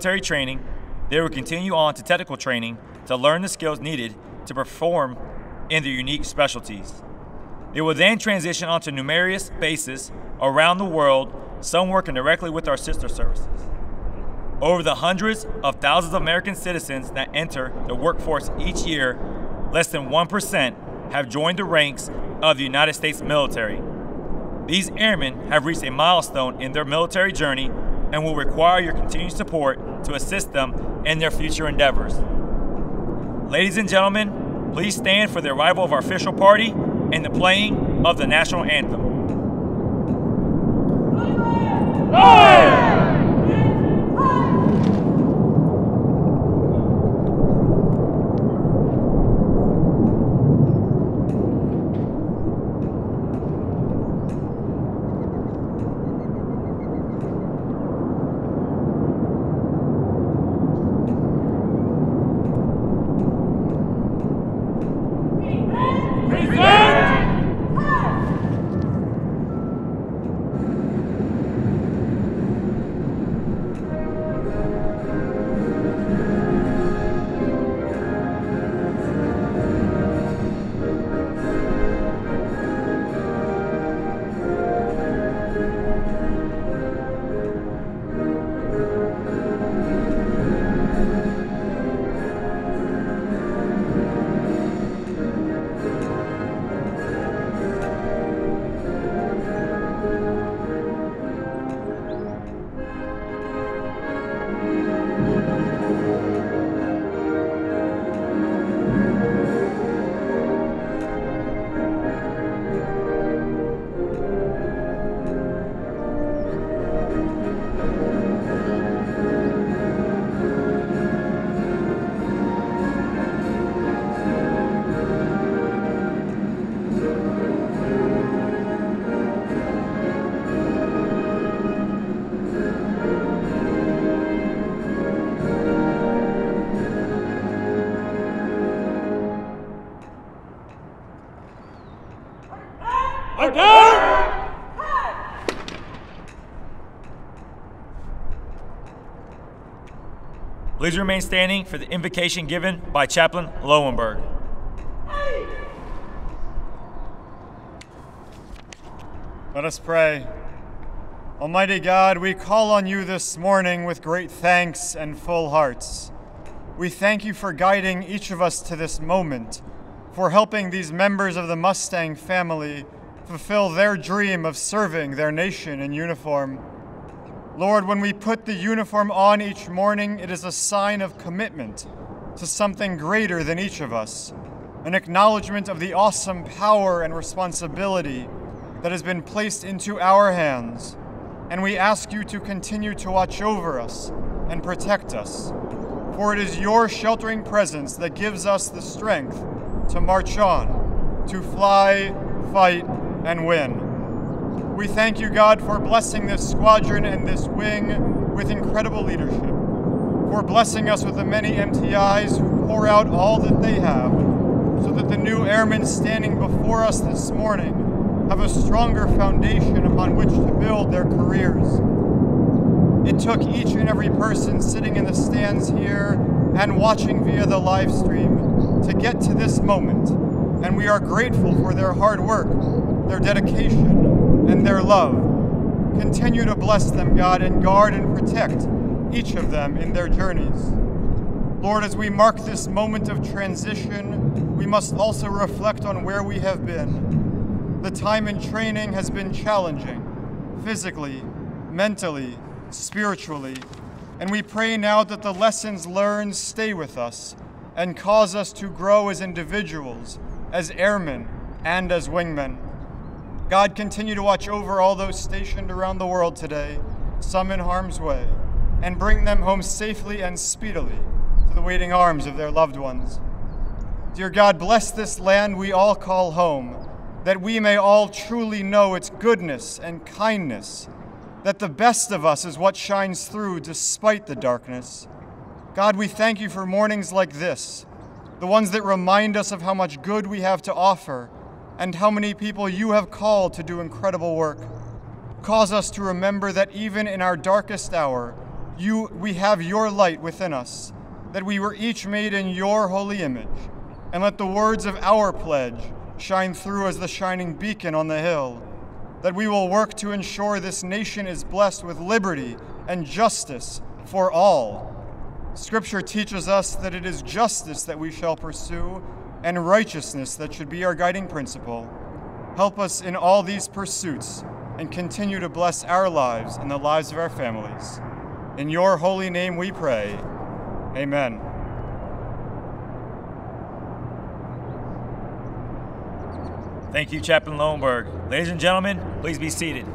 military training, they will continue on to technical training to learn the skills needed to perform in their unique specialties. They will then transition onto numerous bases around the world, some working directly with our sister services. Over the hundreds of thousands of American citizens that enter the workforce each year, less than 1% have joined the ranks of the United States military. These airmen have reached a milestone in their military journey and will require your continued support to assist them in their future endeavors. Ladies and gentlemen, please stand for the arrival of our official party and the playing of the national anthem. Please remain standing for the invocation given by Chaplain Lowenberg. Let us pray. Almighty God, we call on you this morning with great thanks and full hearts. We thank you for guiding each of us to this moment, for helping these members of the Mustang family fulfill their dream of serving their nation in uniform. Lord, when we put the uniform on each morning, it is a sign of commitment to something greater than each of us, an acknowledgement of the awesome power and responsibility that has been placed into our hands. And we ask you to continue to watch over us and protect us. For it is your sheltering presence that gives us the strength to march on, to fly, fight, and win. We thank you, God, for blessing this squadron and this wing with incredible leadership, for blessing us with the many MTIs who pour out all that they have, so that the new airmen standing before us this morning have a stronger foundation upon which to build their careers. It took each and every person sitting in the stands here and watching via the live stream to get to this moment, and we are grateful for their hard work, their dedication, and their love. Continue to bless them, God, and guard and protect each of them in their journeys. Lord, as we mark this moment of transition, we must also reflect on where we have been. The time in training has been challenging, physically, mentally, spiritually, and we pray now that the lessons learned stay with us and cause us to grow as individuals, as airmen, and as wingmen. God, continue to watch over all those stationed around the world today, some in harm's way, and bring them home safely and speedily to the waiting arms of their loved ones. Dear God, bless this land we all call home, that we may all truly know its goodness and kindness, that the best of us is what shines through despite the darkness. God, we thank you for mornings like this, the ones that remind us of how much good we have to offer and how many people you have called to do incredible work. Cause us to remember that even in our darkest hour, you, we have your light within us, that we were each made in your holy image. And let the words of our pledge shine through as the shining beacon on the hill, that we will work to ensure this nation is blessed with liberty and justice for all. Scripture teaches us that it is justice that we shall pursue and righteousness that should be our guiding principle. Help us in all these pursuits and continue to bless our lives and the lives of our families. In your holy name we pray. Amen. Thank you, Chaplain Lowenberg. Ladies and gentlemen, please be seated.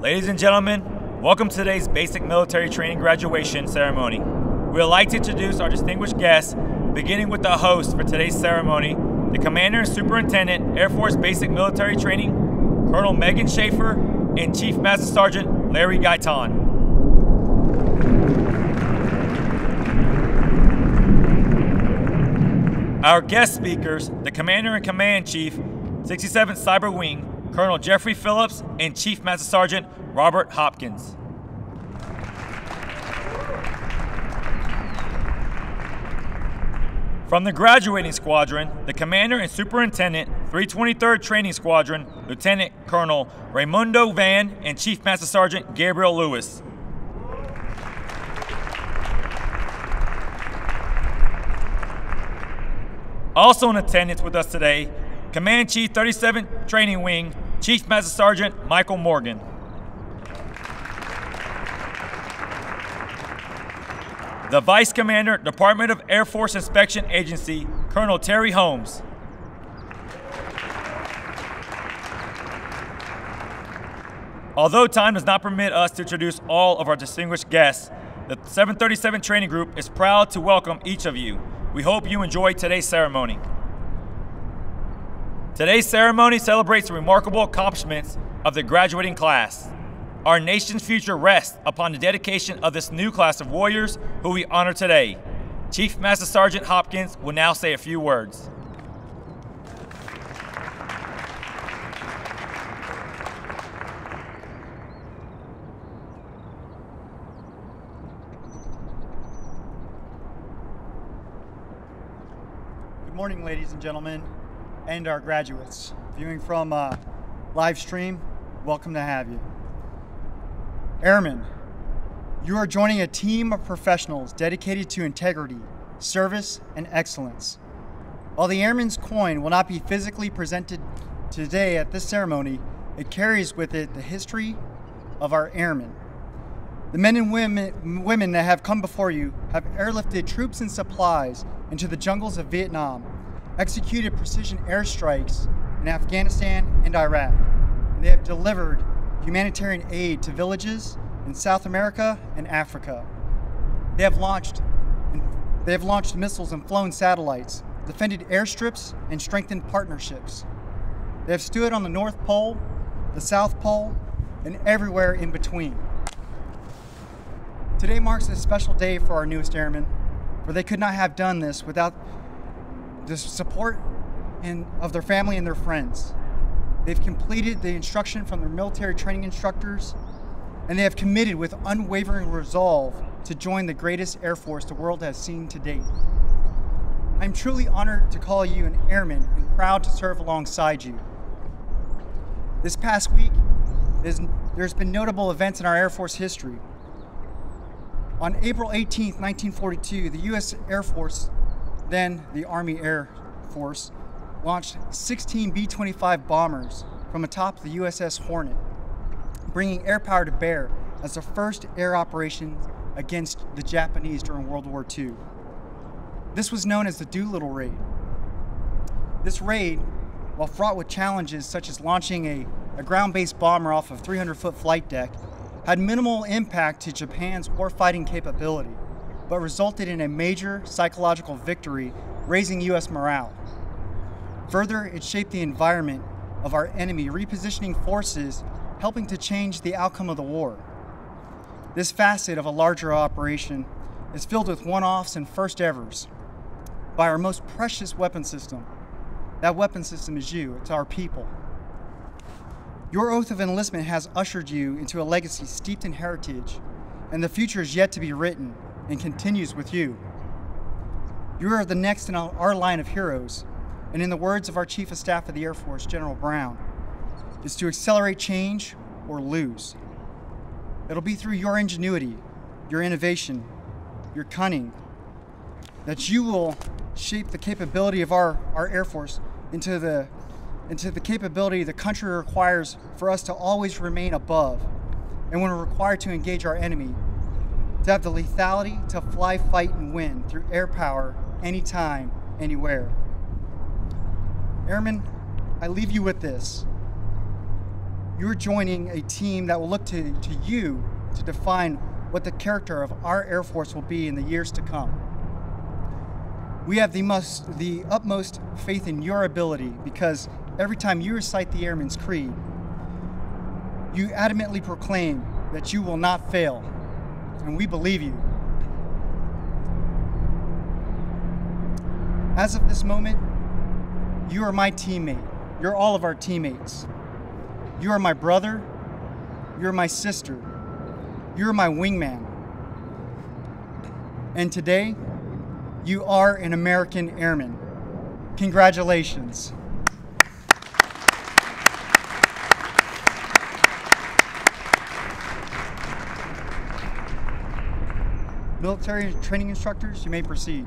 Ladies and gentlemen, welcome to today's basic military training graduation ceremony. We would like to introduce our distinguished guests, beginning with the host for today's ceremony, the Commander and Superintendent, Air Force Basic Military Training, Colonel Megan Schaefer, and Chief Master Sergeant Larry Gaitan. Our guest speakers, the Commander and Command Chief, 67th Cyber Wing, Colonel Jeffrey Phillips, and Chief Master Sergeant Robert Hopkins. From the graduating squadron, the Commander and Superintendent, 323rd Training Squadron, Lieutenant Colonel Raimundo Van, and Chief Master Sergeant Gabriel Lewis. Also in attendance with us today, Command Chief 37th Training Wing, Chief Master Sergeant Michael Morgan. The Vice Commander, Department of Air Force Inspection Agency, Colonel Terry Holmes. Although time does not permit us to introduce all of our distinguished guests, the 737 Training Group is proud to welcome each of you. We hope you enjoy today's ceremony. Today's ceremony celebrates the remarkable accomplishments of the graduating class. Our nation's future rests upon the dedication of this new class of warriors who we honor today. Chief Master Sergeant Hopkins will now say a few words. Good morning, ladies and gentlemen, and our graduates. Viewing from uh, live stream, welcome to have you. Airmen, you are joining a team of professionals dedicated to integrity, service, and excellence. While the Airman's coin will not be physically presented today at this ceremony, it carries with it the history of our airmen. The men and women, women that have come before you have airlifted troops and supplies into the jungles of Vietnam, executed precision airstrikes in Afghanistan and Iraq. And they have delivered humanitarian aid to villages in South America and Africa. They have launched they have launched missiles and flown satellites, defended airstrips and strengthened partnerships. They have stood on the North Pole, the South Pole, and everywhere in between. Today marks a special day for our newest airmen, for they could not have done this without the support and of their family and their friends. They've completed the instruction from their military training instructors, and they have committed with unwavering resolve to join the greatest Air Force the world has seen to date. I'm truly honored to call you an airman and proud to serve alongside you. This past week, there's been notable events in our Air Force history. On April 18, 1942, the U.S. Air Force, then the Army Air Force, launched 16 B 25 bombers from atop the USS Hornet, bringing air power to bear as the first air operation against the Japanese during World War II. This was known as the Doolittle Raid. This raid, while fraught with challenges such as launching a, a ground based bomber off a 300 foot flight deck, had minimal impact to Japan's warfighting capability, but resulted in a major psychological victory, raising U.S. morale. Further, it shaped the environment of our enemy, repositioning forces, helping to change the outcome of the war. This facet of a larger operation is filled with one offs and first evers by our most precious weapon system. That weapon system is you, it's our people. Your oath of enlistment has ushered you into a legacy steeped in heritage, and the future is yet to be written and continues with you. You are the next in our line of heroes, and in the words of our Chief of Staff of the Air Force, General Brown, is to accelerate change or lose. It'll be through your ingenuity, your innovation, your cunning, that you will shape the capability of our, our Air Force into the, into the capability the country requires for us to always remain above. And when we're required to engage our enemy, to have the lethality to fly, fight, and win through air power anytime, anywhere. Airmen, I leave you with this. You're joining a team that will look to, to you to define what the character of our Air Force will be in the years to come. We have the, most, the utmost faith in your ability because every time you recite the Airman's Creed, you adamantly proclaim that you will not fail, and we believe you. As of this moment, you are my teammate. You're all of our teammates. You are my brother. You're my sister. You're my wingman. And today, you are an American airman. Congratulations. Military training instructors, you may proceed.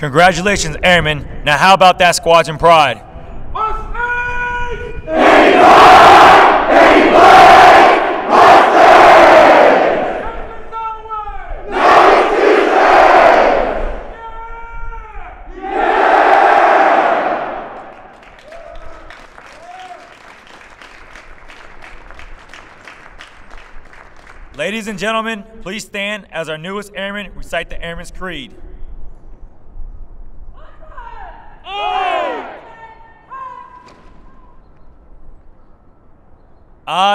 Congratulations, Airmen. Now, how about that squadron pride? Ladies and gentlemen, please stand as our newest airmen recite the Airman's Creed.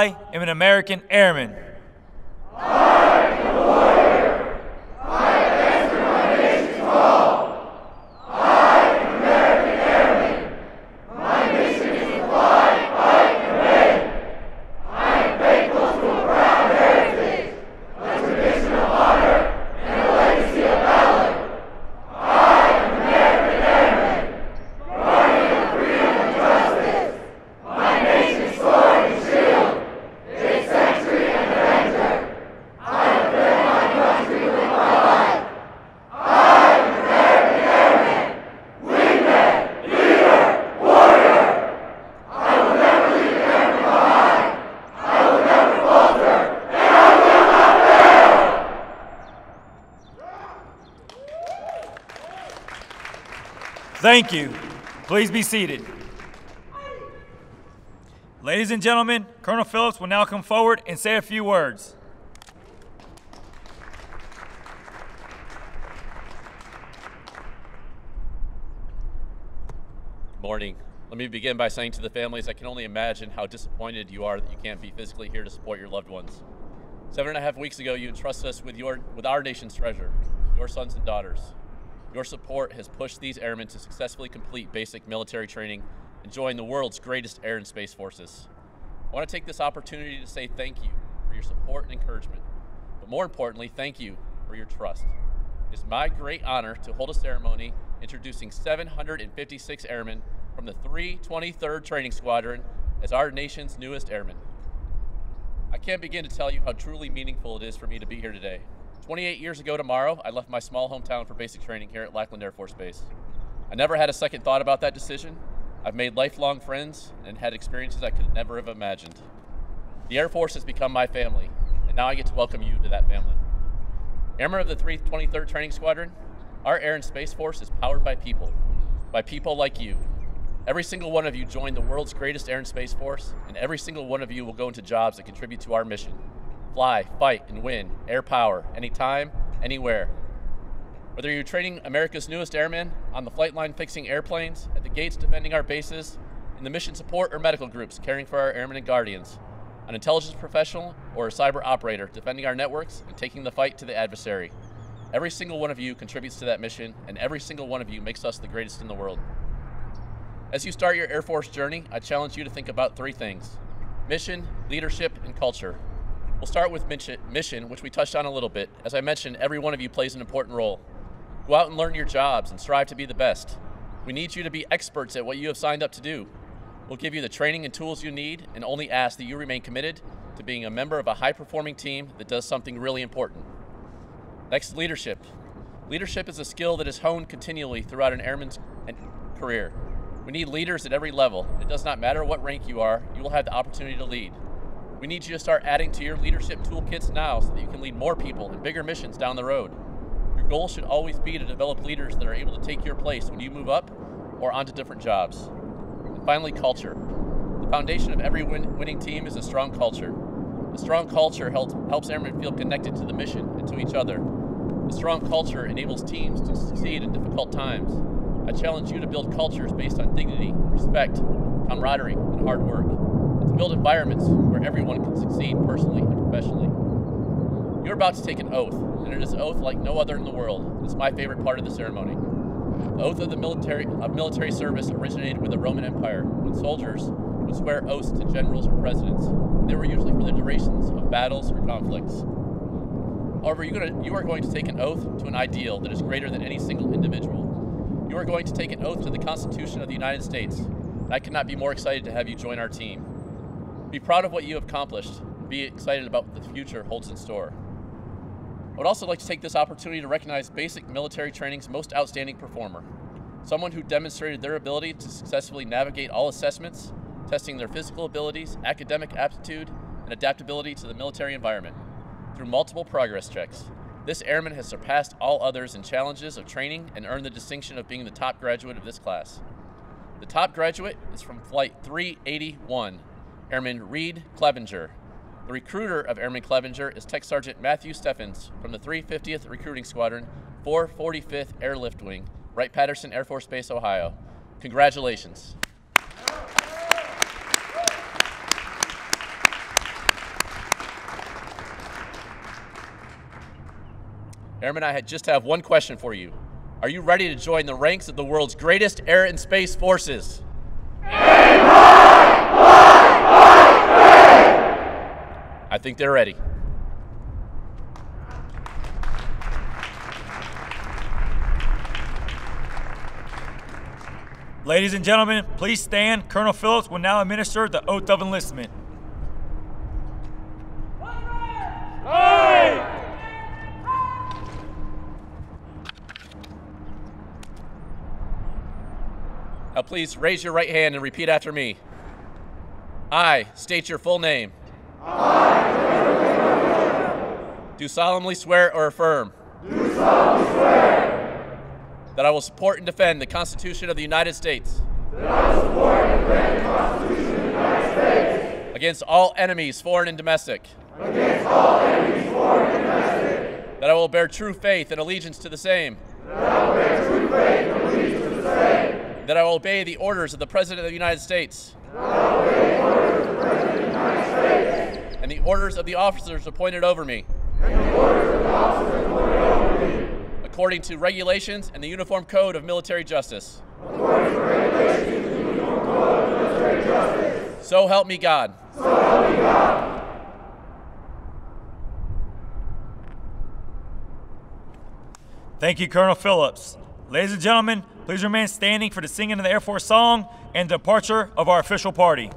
I am an American airman. Thank you. Please be seated. Ladies and gentlemen, Colonel Phillips will now come forward and say a few words. Morning. Let me begin by saying to the families, I can only imagine how disappointed you are that you can't be physically here to support your loved ones. Seven and a half weeks ago, you entrusted us with your with our nation's treasure, your sons and daughters. Your support has pushed these airmen to successfully complete basic military training and join the world's greatest air and space forces. I want to take this opportunity to say thank you for your support and encouragement, but more importantly, thank you for your trust. It is my great honor to hold a ceremony introducing 756 airmen from the 323rd Training Squadron as our nation's newest airmen. I can't begin to tell you how truly meaningful it is for me to be here today. 28 years ago tomorrow, I left my small hometown for basic training here at Lackland Air Force Base. I never had a second thought about that decision. I've made lifelong friends and had experiences I could never have imagined. The Air Force has become my family, and now I get to welcome you to that family. Airmen of the 323rd Training Squadron, our Air and Space Force is powered by people, by people like you. Every single one of you joined the world's greatest Air and Space Force, and every single one of you will go into jobs that contribute to our mission fly, fight, and win air power anytime, anywhere. Whether you're training America's newest airmen on the flight line fixing airplanes, at the gates defending our bases, in the mission support or medical groups caring for our airmen and guardians, an intelligence professional or a cyber operator defending our networks and taking the fight to the adversary. Every single one of you contributes to that mission, and every single one of you makes us the greatest in the world. As you start your Air Force journey, I challenge you to think about three things mission, leadership, and culture. We'll start with mission, which we touched on a little bit. As I mentioned, every one of you plays an important role. Go out and learn your jobs and strive to be the best. We need you to be experts at what you have signed up to do. We'll give you the training and tools you need and only ask that you remain committed to being a member of a high performing team that does something really important. Next, leadership. Leadership is a skill that is honed continually throughout an airman's career. We need leaders at every level. It does not matter what rank you are, you will have the opportunity to lead. We need you to start adding to your leadership toolkits now so that you can lead more people and bigger missions down the road. Your goal should always be to develop leaders that are able to take your place when you move up or onto different jobs. And finally, culture. The foundation of every win- winning team is a strong culture. A strong culture helps, helps airmen feel connected to the mission and to each other. A strong culture enables teams to succeed in difficult times. I challenge you to build cultures based on dignity, respect, camaraderie, and hard work to build environments where everyone can succeed personally and professionally. You're about to take an oath, and it is an oath like no other in the world. It's my favorite part of the ceremony. The oath of the military of military service originated with the Roman Empire, when soldiers would swear oaths to generals or presidents. They were usually for the durations of battles or conflicts. However, you're gonna, you are going to take an oath to an ideal that is greater than any single individual. You are going to take an oath to the Constitution of the United States. I cannot be more excited to have you join our team. Be proud of what you have accomplished. Be excited about what the future holds in store. I would also like to take this opportunity to recognize basic military training's most outstanding performer, someone who demonstrated their ability to successfully navigate all assessments, testing their physical abilities, academic aptitude, and adaptability to the military environment. Through multiple progress checks, this airman has surpassed all others in challenges of training and earned the distinction of being the top graduate of this class. The top graduate is from Flight 381, Airman Reed Clevenger. The recruiter of Airman Clevenger is Tech Sergeant Matthew Steffens from the 350th Recruiting Squadron, 445th Airlift Wing, Wright Patterson Air Force Base, Ohio. Congratulations. Airman, I just have one question for you. Are you ready to join the ranks of the world's greatest air and space forces? I think they're ready. Ladies and gentlemen, please stand. Colonel Phillips will now administer the oath of enlistment. Now, please raise your right hand and repeat after me. I state your full name. Do solemnly swear or affirm. Do solemnly swear. That I will support and defend the Constitution of the United States. That I will support and defend the Constitution of the United States. Against all enemies, foreign and domestic. Against all enemies, foreign and domestic. That I will bear true faith and allegiance to the same. That I will bear true faith and allegiance to the same. That I will obey the orders of the President of the United States. That I will obey the orders of the President of the United States. And the orders of the officers appointed over me. According to regulations and the Uniform Code of Military Justice. So help me God. So help me God. Thank you, Colonel Phillips. Ladies and gentlemen, please remain standing for the singing of the Air Force song and departure of our official party.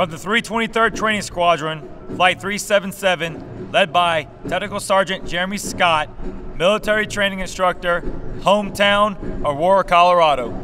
From the 323rd Training Squadron, Flight 377, led by Technical Sergeant Jeremy Scott, military training instructor, hometown, Aurora, Colorado.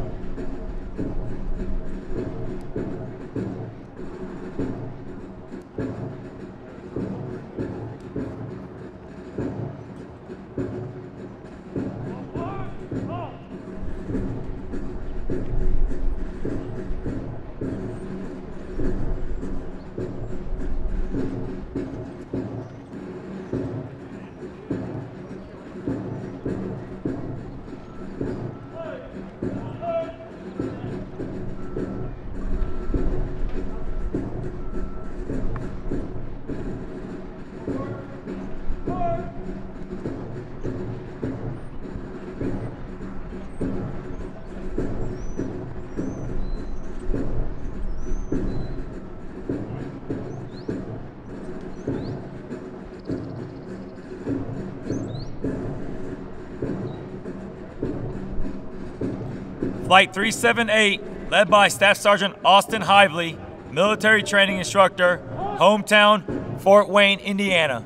Flight 378, led by Staff Sergeant Austin Hively, military training instructor, hometown, Fort Wayne, Indiana.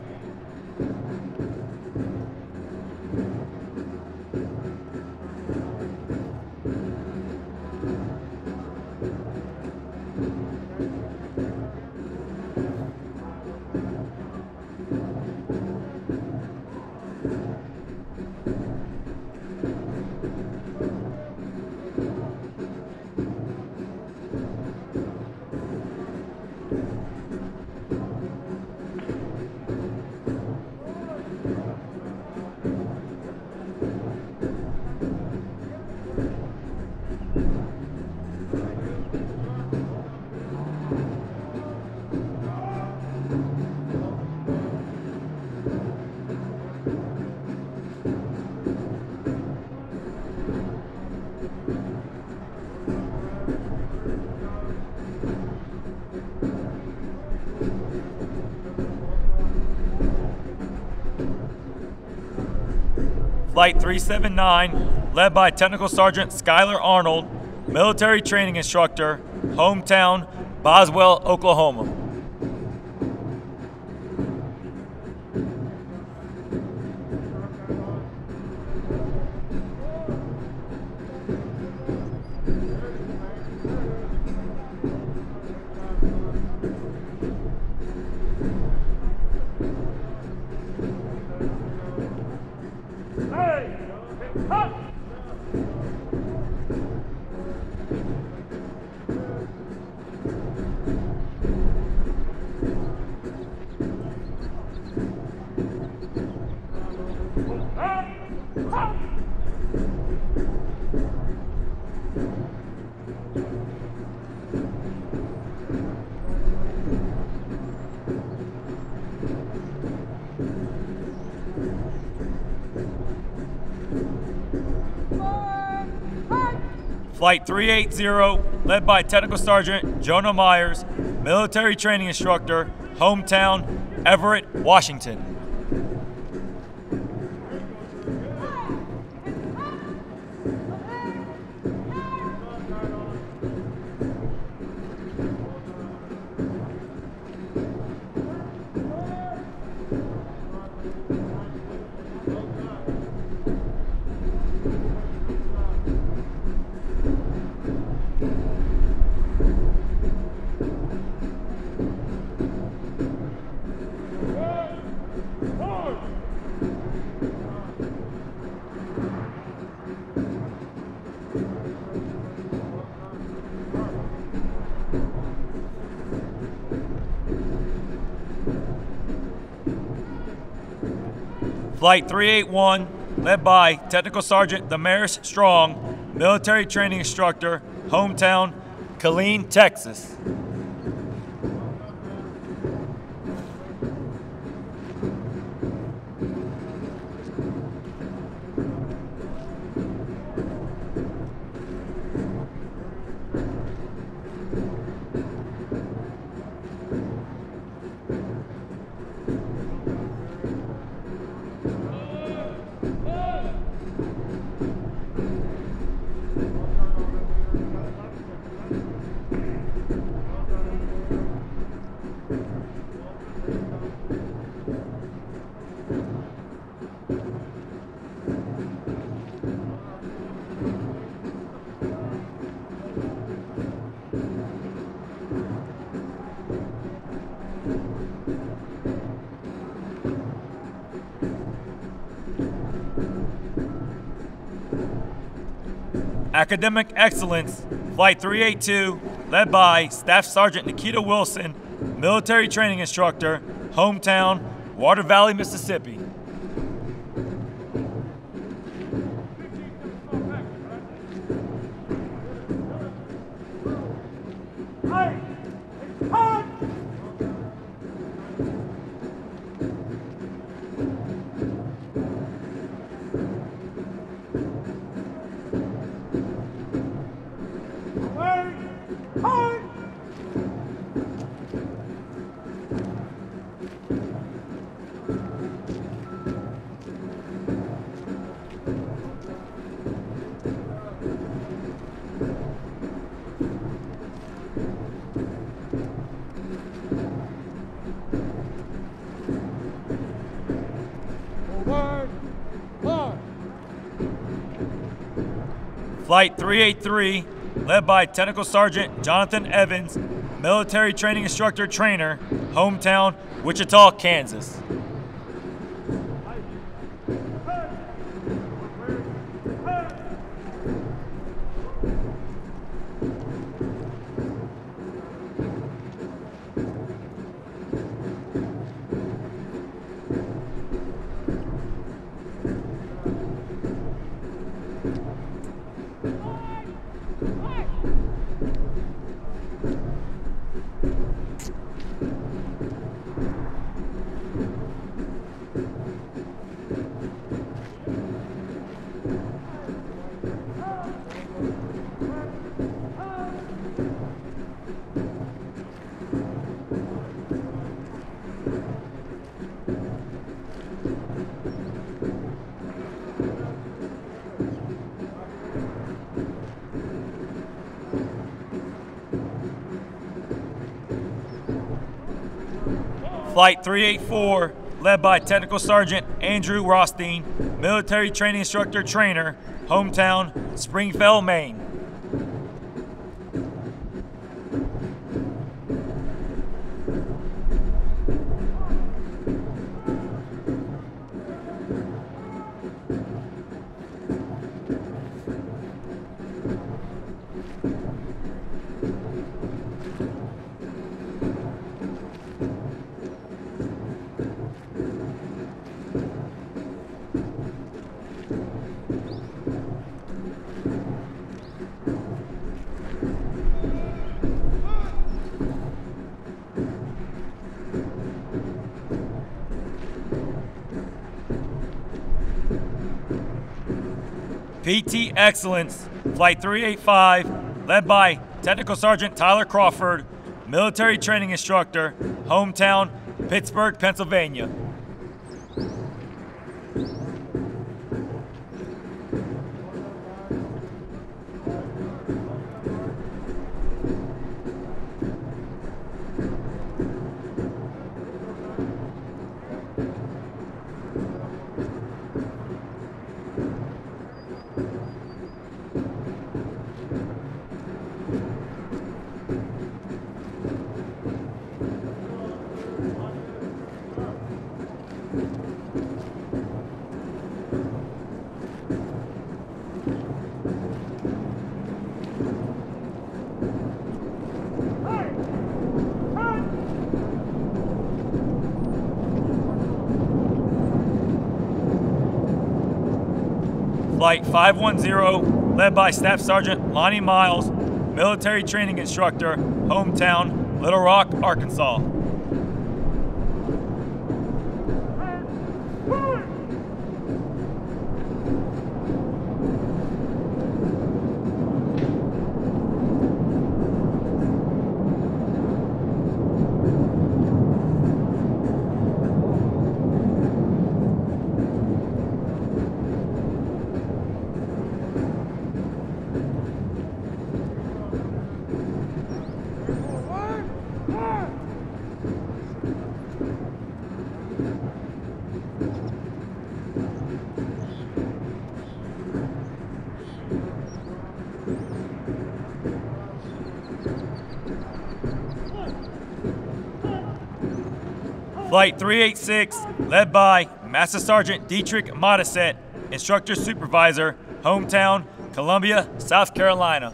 379, led by Technical Sergeant Skylar Arnold, military training instructor, hometown, Boswell, Oklahoma. Flight 380, led by Technical Sergeant Jonah Myers, military training instructor, hometown, Everett, Washington. Flight 381, led by Technical Sergeant Damaris Strong, military training instructor, hometown, Killeen, Texas. Academic Excellence, Flight 382, led by Staff Sergeant Nikita Wilson, military training instructor, hometown, Water Valley, Mississippi. Flight 383, led by Technical Sergeant Jonathan Evans, military training instructor trainer, hometown Wichita, Kansas. Flight 384, led by Technical Sergeant Andrew Rothstein, military training instructor trainer, hometown Springfield, Maine. PT Excellence, Flight 385, led by Technical Sergeant Tyler Crawford, military training instructor, hometown Pittsburgh, Pennsylvania. Flight 510, led by Staff Sergeant Lonnie Miles, military training instructor, hometown Little Rock, Arkansas. Flight 386, led by Master Sergeant Dietrich Modisette, Instructor Supervisor, hometown Columbia, South Carolina.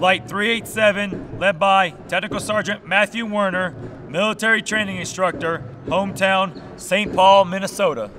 Flight 387, led by Technical Sergeant Matthew Werner, military training instructor, hometown, St. Paul, Minnesota.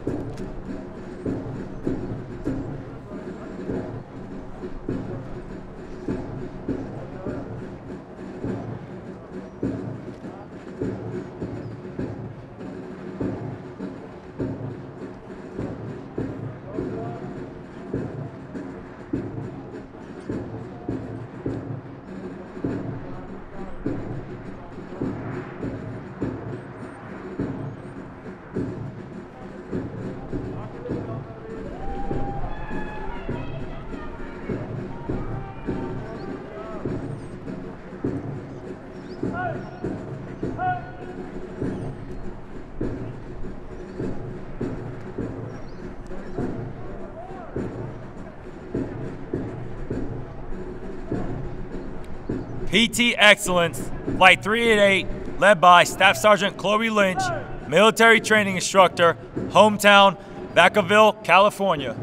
PT Excellence, Flight 388, led by Staff Sergeant Chloe Lynch, military training instructor, hometown, Vacaville, California.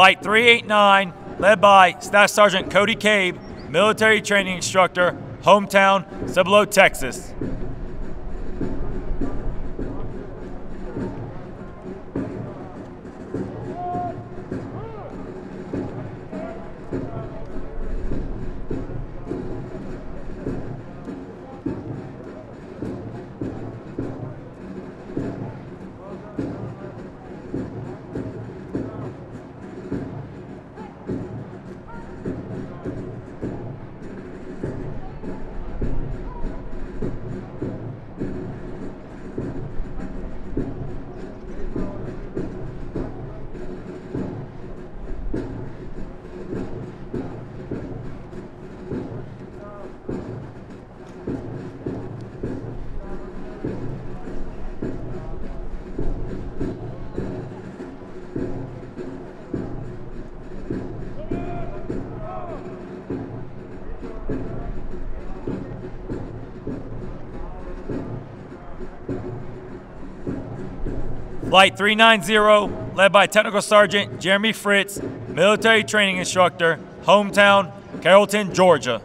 Flight 389, led by Staff Sergeant Cody Cabe, military training instructor, hometown, Cibolo, Texas. Flight 390, led by Technical Sergeant Jeremy Fritz, military training instructor, hometown, Carrollton, Georgia.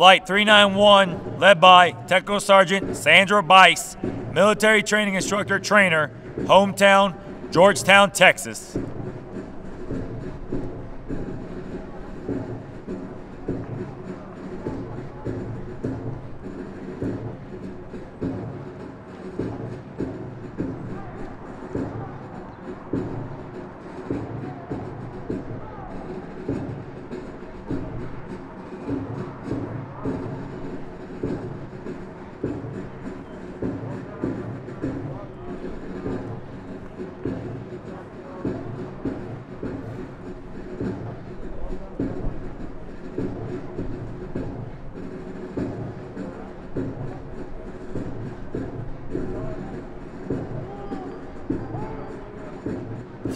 Flight 391, led by Technical Sergeant Sandra Bice, military training instructor trainer, hometown, Georgetown, Texas.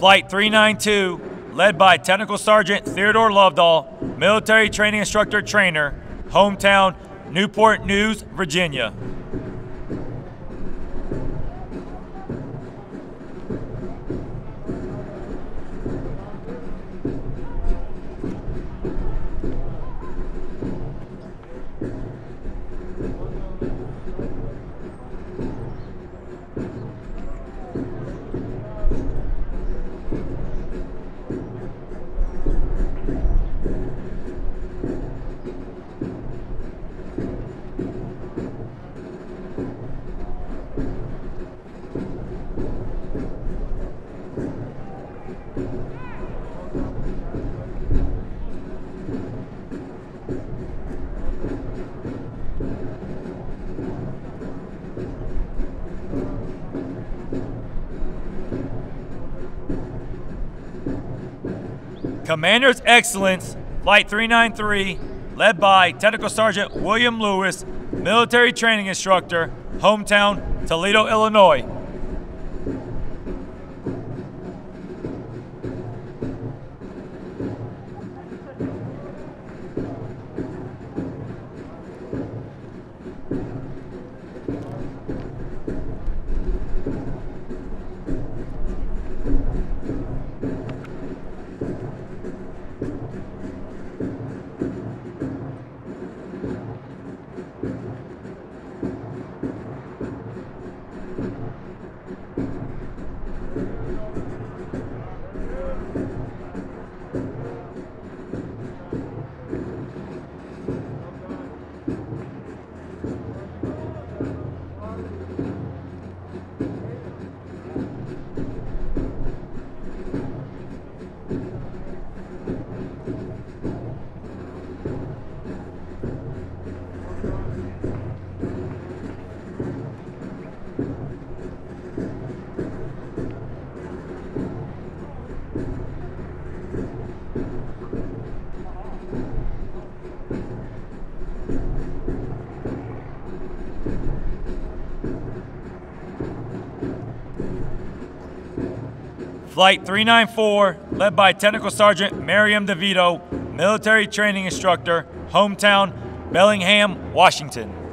Flight 392, led by Technical Sergeant Theodore Lovedahl, Military Training Instructor Trainer, hometown Newport News, Virginia. Commander's Excellence, Flight 393, led by Technical Sergeant William Lewis, Military Training Instructor, hometown Toledo, Illinois. Flight 394, led by Technical Sergeant Miriam DeVito, Military Training Instructor, hometown Bellingham, Washington.